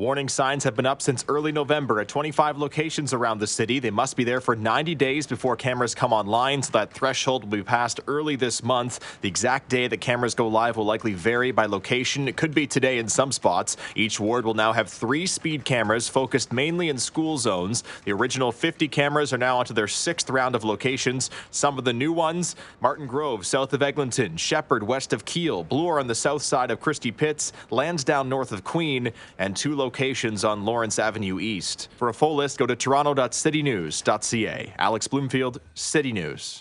Warning signs have been up since early November at 25 locations around the city. They must be there for 90 days before cameras come online, so that threshold will be passed early this month. The exact day that cameras go live will likely vary by location. It could be today in some spots. Each ward will now have three speed cameras focused mainly in school zones. The original 50 cameras are now onto their sixth round of locations. Some of the new ones Martin Grove, south of Eglinton, Sheppard, west of Keele, Bloor on the south side of Christie Pitts, Lansdowne, north of Queen, and two locations locations on Lawrence Avenue East. For a full list, go to toronto.citynews.ca. Alex Bloomfield, City News.